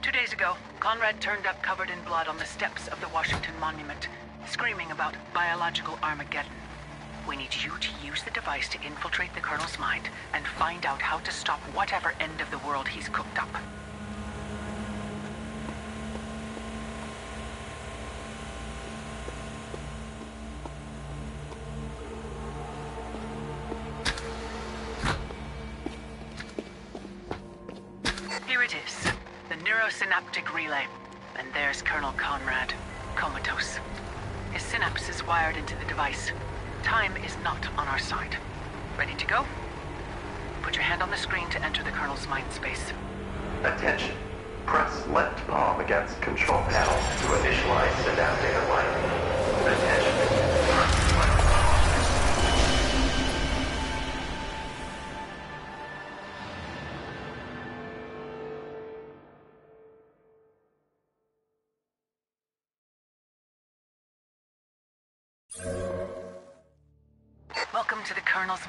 Two days ago, Conrad turned up covered in blood on the steps of the Washington Monument, screaming about biological Armageddon. We need you to use the device to infiltrate the Colonel's mind and find out how to stop whatever end of the world he's cooked up.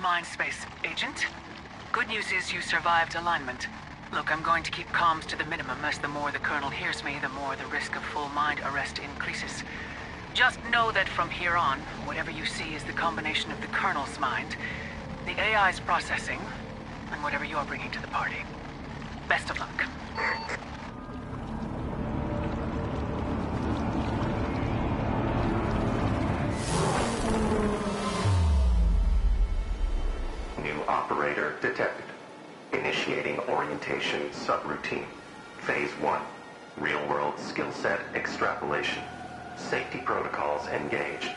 Mind space, Agent. Good news is you survived alignment. Look, I'm going to keep comms to the minimum, as the more the Colonel hears me, the more the risk of full mind arrest increases. Just know that from here on, whatever you see is the combination of the Colonel's mind, the AI's processing, and whatever you're bringing to the party. Best of luck. Operator detected. Initiating orientation subroutine. Phase 1. Real-world skill set extrapolation. Safety protocols engaged.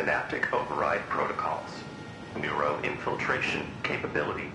Synaptic override protocols. Neuro infiltration capability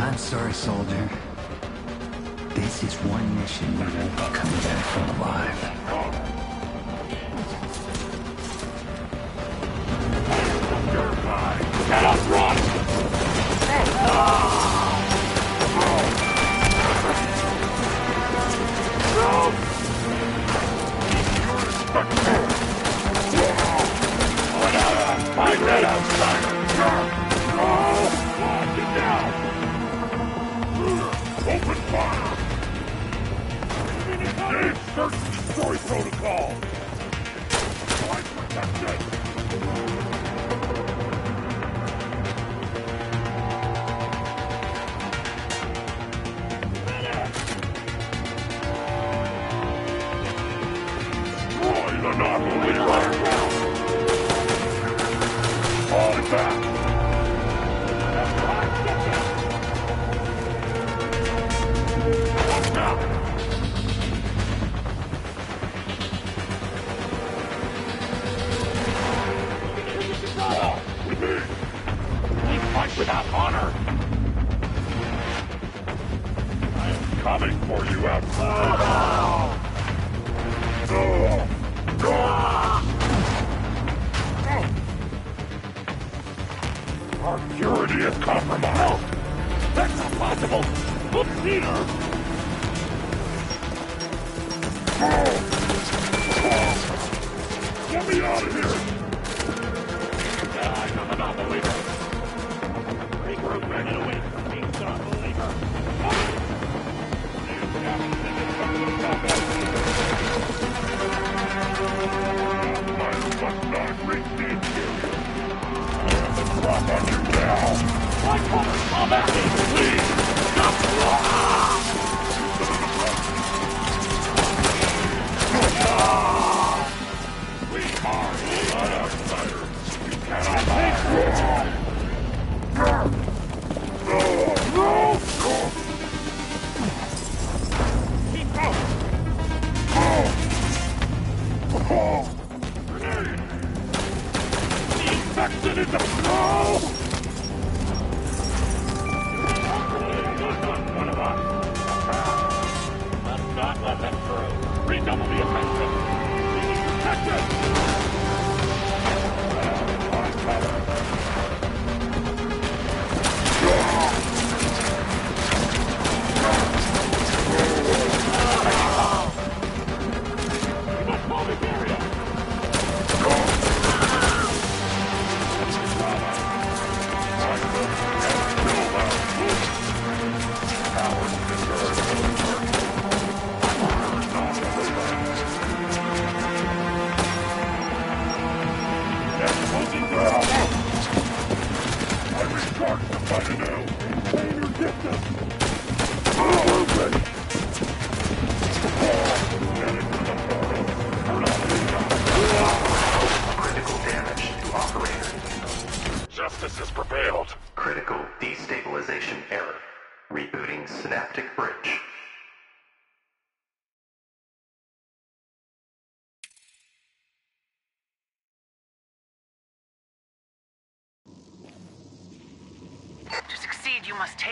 I'm sorry, soldier. This is one mission you won't be coming back from alive. Get up, run! Find that outsider! Oh, get down! And destroy protocol! Light protected! Destroy without honor! I am coming for you outside! Our purity is compromised! That's impossible! Look here!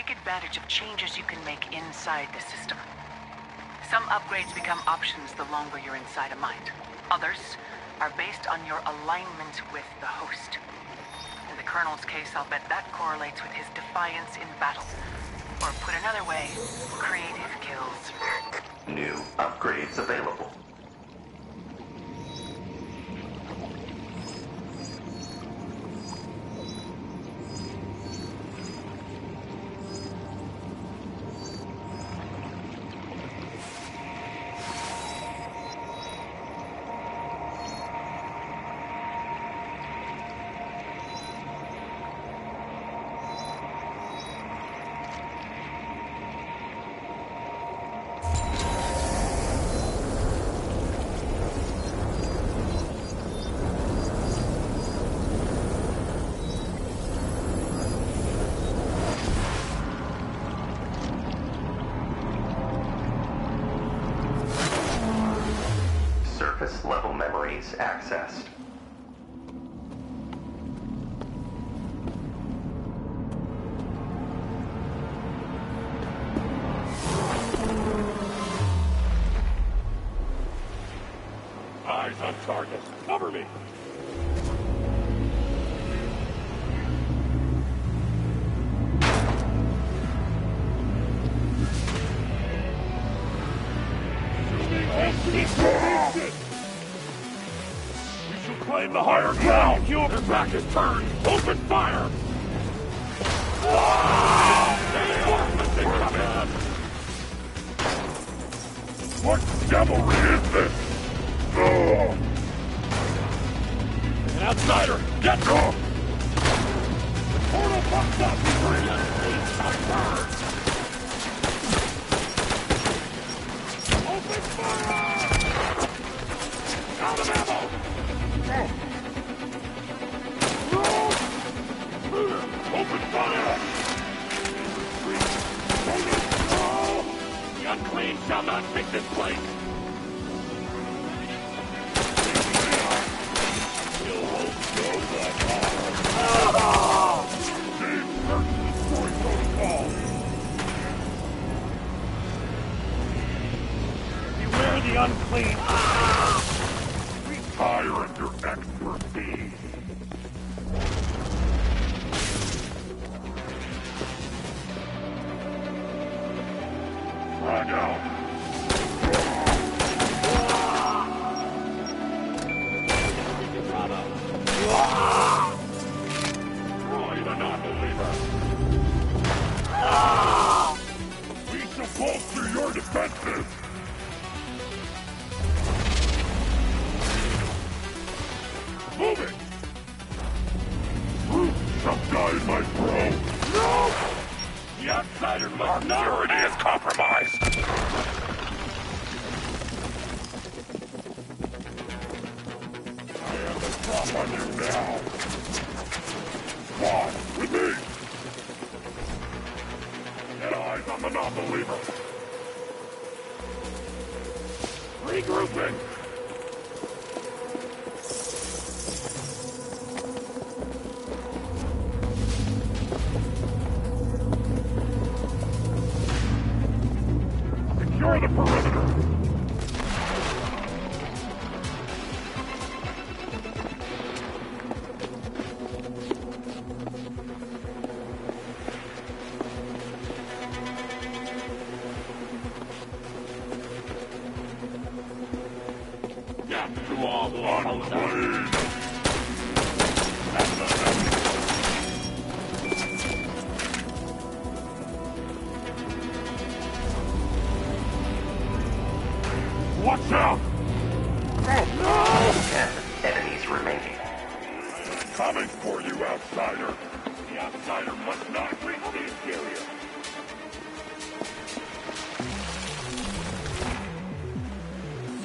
Take advantage of changes you can make inside the system. Some upgrades become options the longer you're inside a mind. Others are based on your alignment with the host. In the Colonel's case, I'll bet that correlates with his defiance in battle. Or put another way, creative kills. New upgrades available. Sergeant. Cover me. We shall claim the higher ground! Your back is turned! Open fire! What devilry Snyder, get going! The! Open fire! Out. Open fire! The unclean shall not take this place! clean.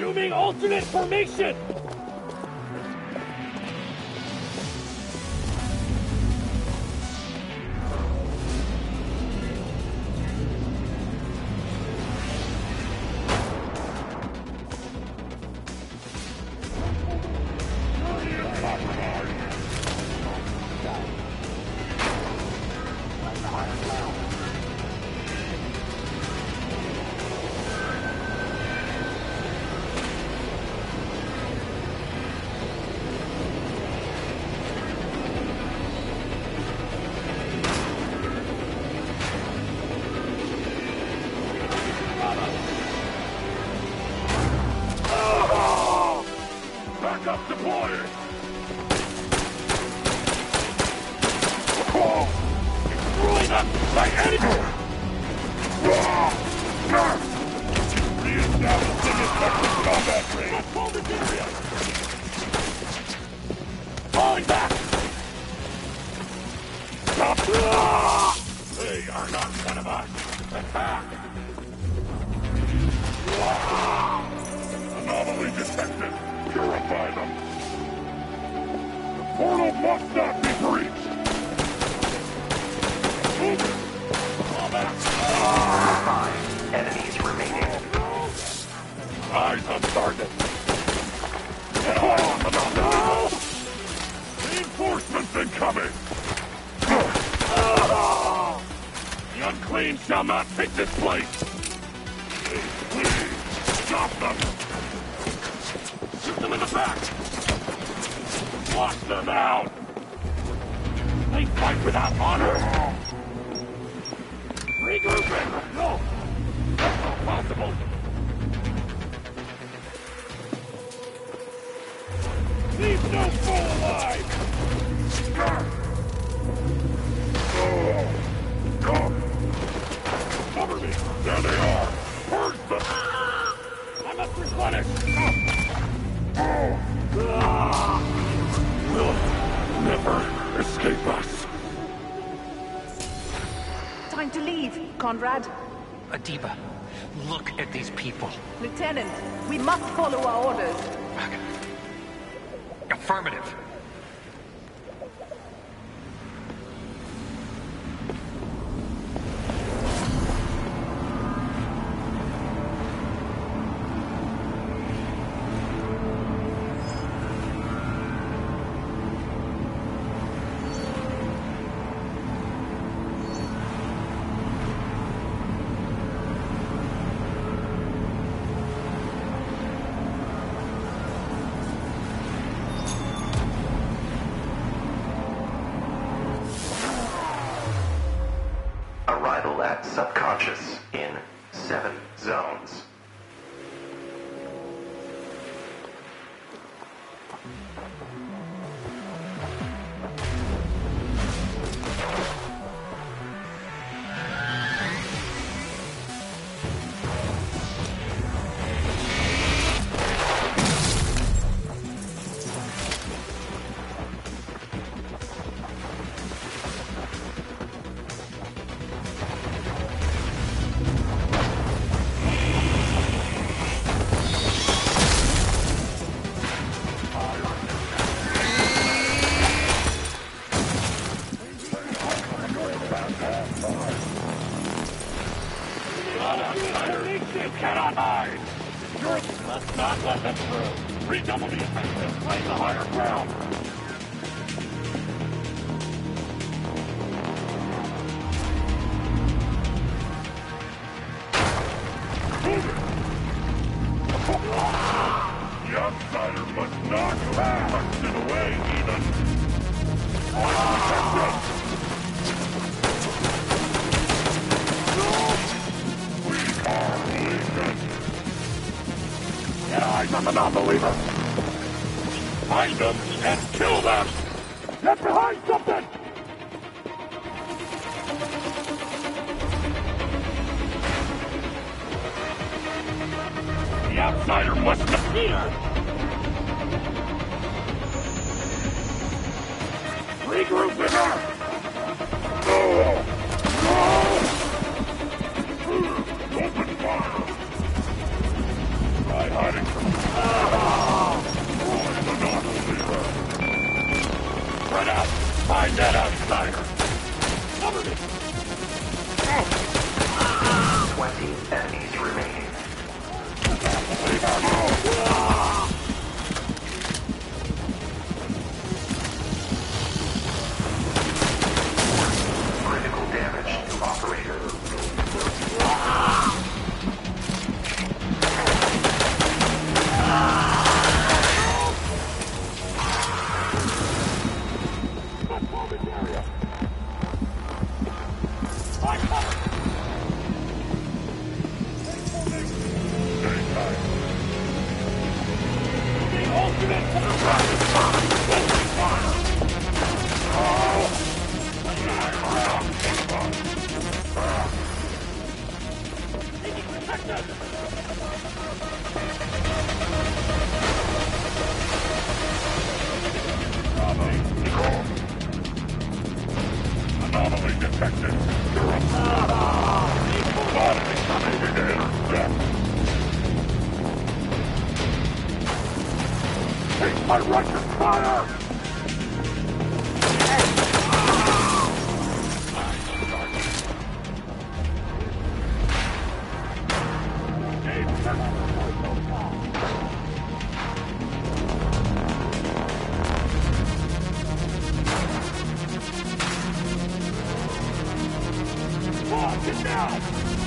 Assuming alternate formation! Unclean shall not take this place! Stop them! Shoot them in the back! Wash them out! They fight without honor! Regrouping! No! That's not possible! Leave no fool alive! Cover me! There they are! Purge them! I must replenish! Will never escape us. Time to leave, Conrad. Adiba, look at these people. Lieutenant, we must follow our orders. Affirmative. Non-believers! Find them and kill them! Get behind something! The outsider must appear! Watch it now!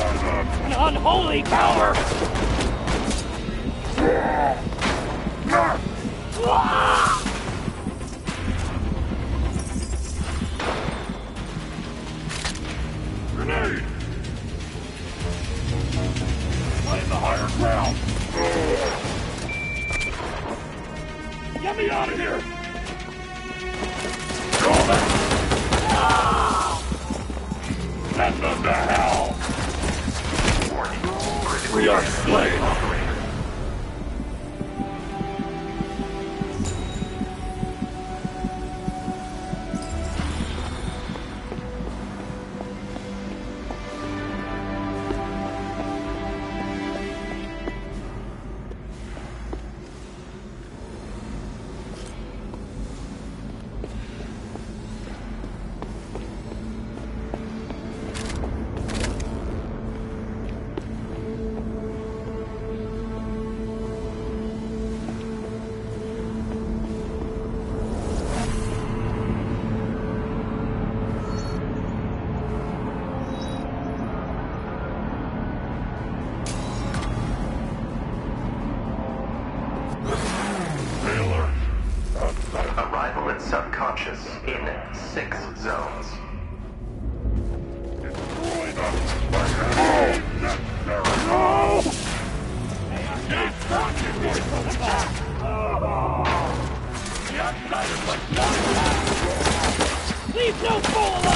An unholy power! Grenade! The higher ground! Get me out of here! Ah! Send them to hell! we are slain. No fool!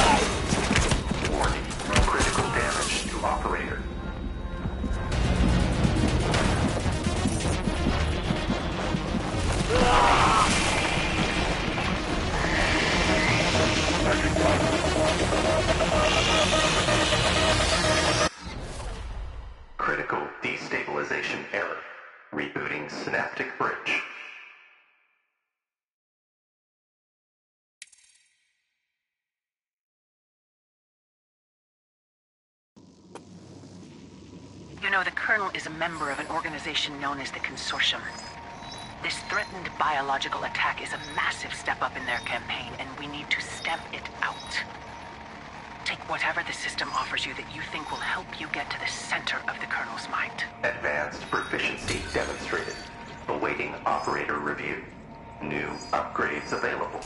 Know, the Colonel is a member of an organization known as the Consortium. This threatened biological attack is a massive step up in their campaign, and we need to stamp it out. Take whatever the system offers you that you think will help you get to the center of the Colonel's mind. Advanced proficiency demonstrated. Awaiting operator review. New upgrades available.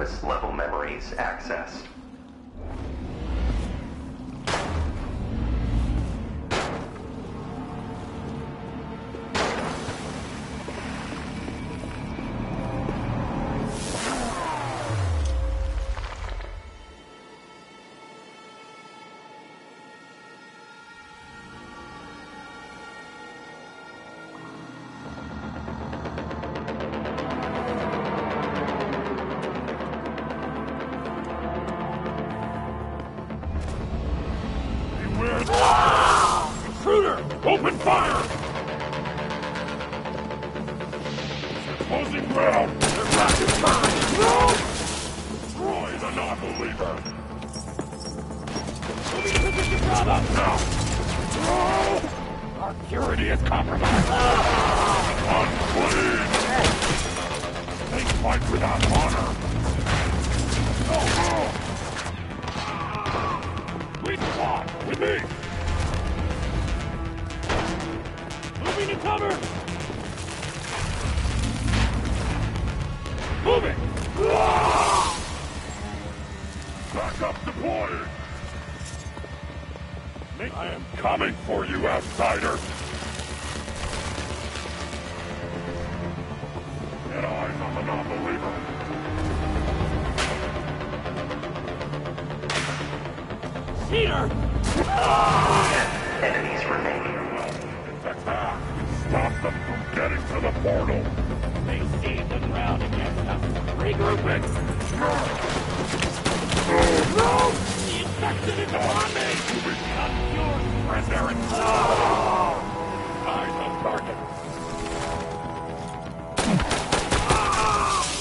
Surface level memories accessed. Peter! Enemies remaining. Stop them from getting to the portal! They see the ground against us. Regrouping! No! The infected is upon me! Not your surrender and no! Eyes on target!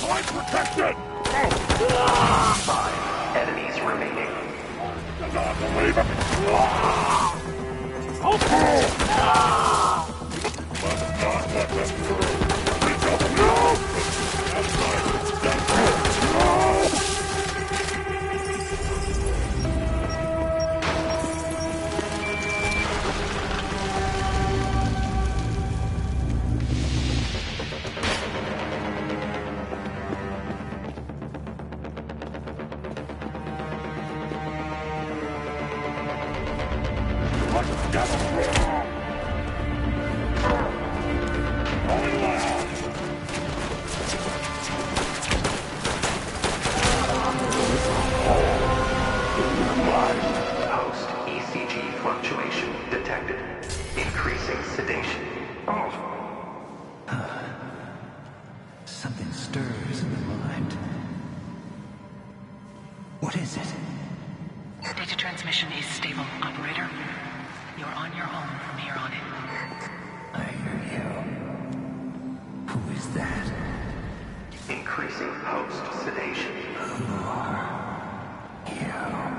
I'm protected! Five enemies remaining. Not believe it! Must not let them through! Host sedation. You.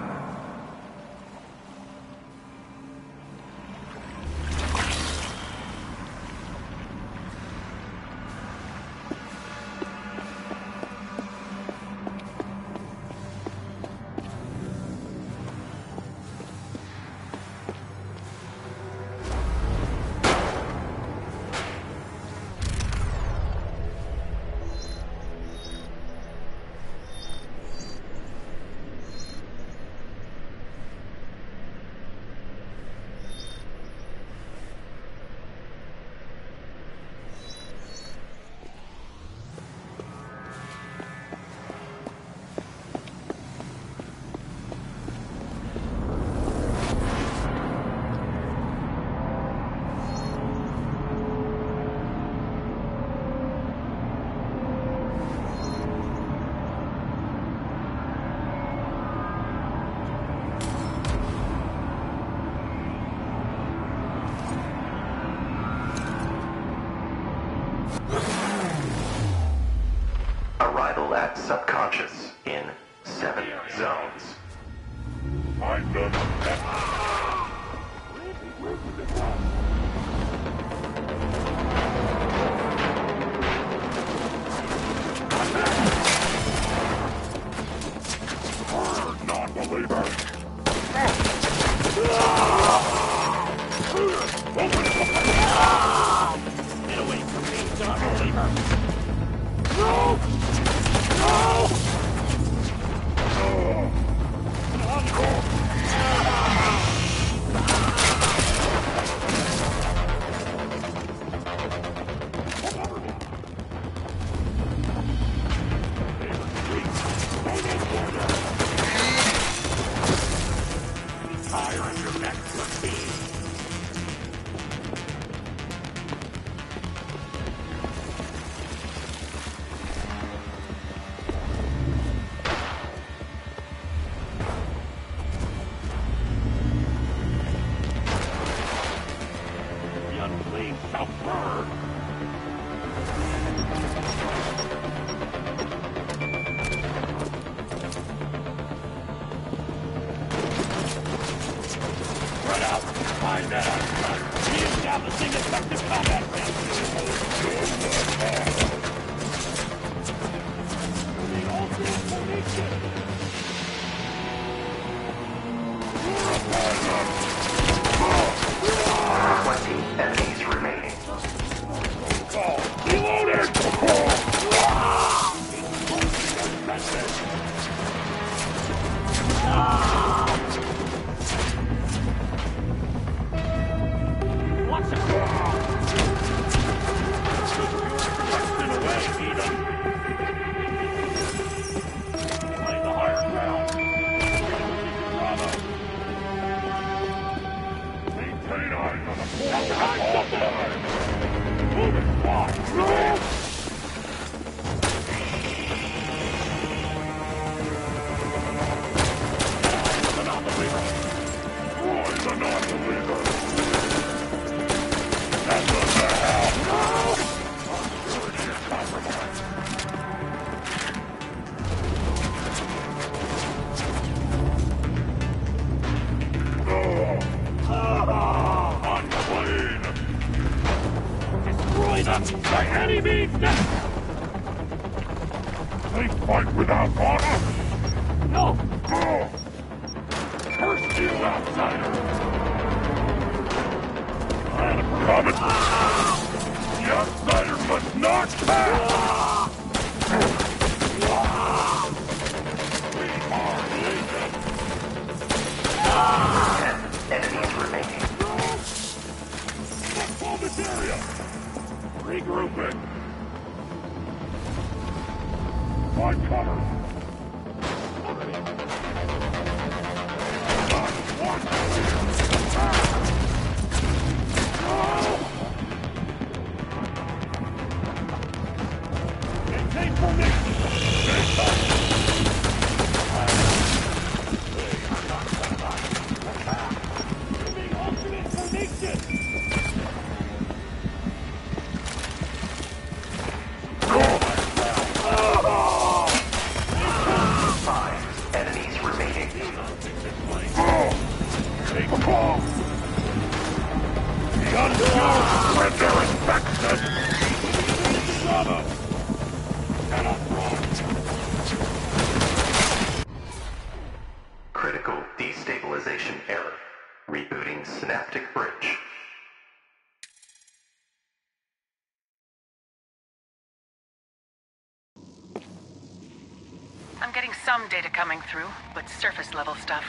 data coming through, but surface level stuff.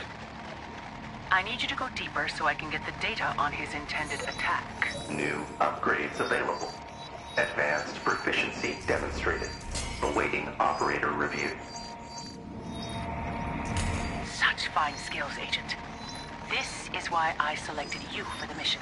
I need you to go deeper so I can get the data on his intended attack. New upgrades available. Advanced proficiency demonstrated. Awaiting operator review. Such fine skills, Agent. This is why I selected you for the mission.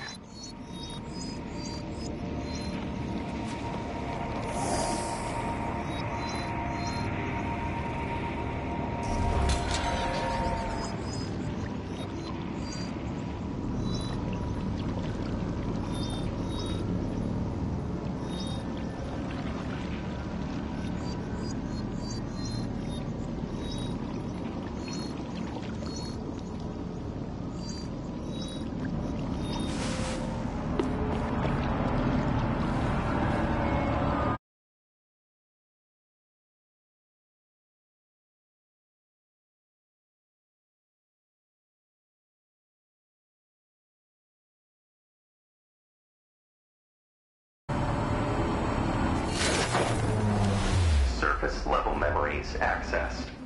Base accessed.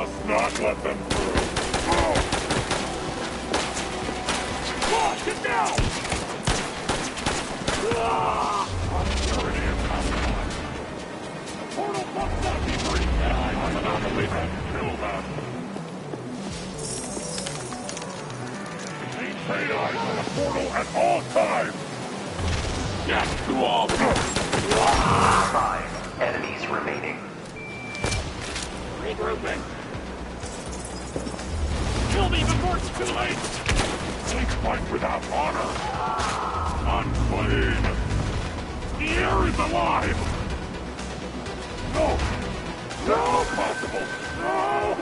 Must not let them through. Oh! Launch it now! Ah! Security is compromised. The portal must not be and I must not believe it. Kill them! Maintain eyes on the portal at all times! Yes to all! Five enemies remaining. Regrouping! Kill me before it's too late! They fight without honor! Unclean! The air is alive! No! No possible! No!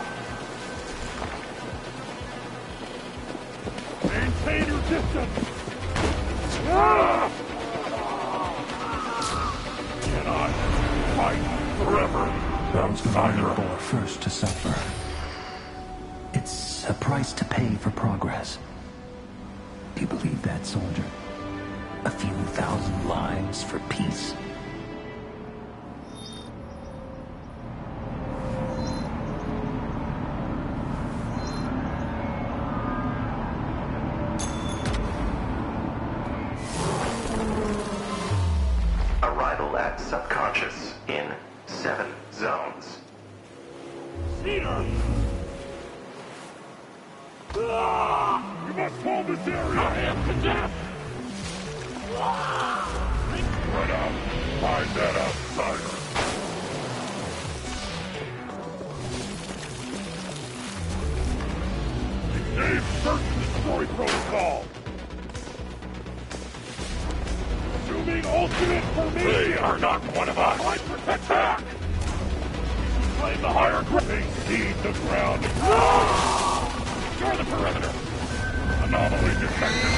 Maintain your distance! Ah! Cannot fight forever! Those vulnerable are first to suffer. Price to pay for progress. Do you believe that, soldier? A few thousand lives for peace. Find that outsider! Dave, search and destroy protocol! Assuming ultimate for me! They are not one of us! I protect attack! Claim the higher ground! They cede the ground! Ah! Secure the perimeter! Anomaly detected!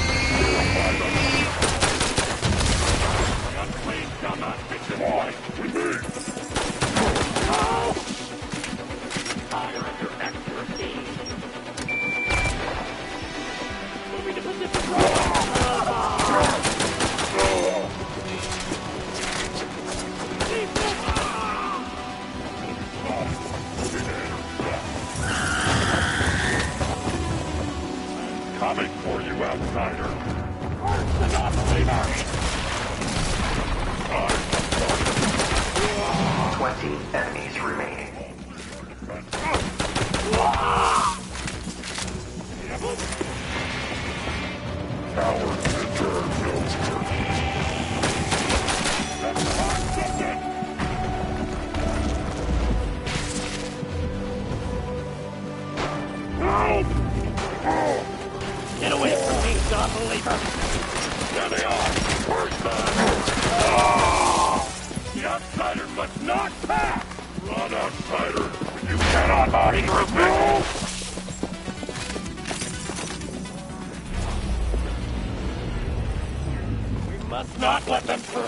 Must not let them through!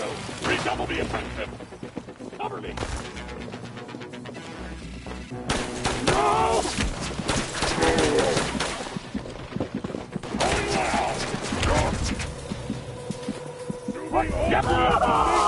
Redouble the offensive! Cover me! No! Holy wow! Get me!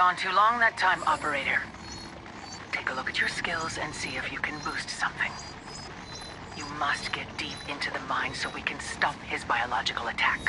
Gone too long that time, operator. Take a look at your skills and see if you can boost something. You must get deep into the mine so we can stop his biological attack.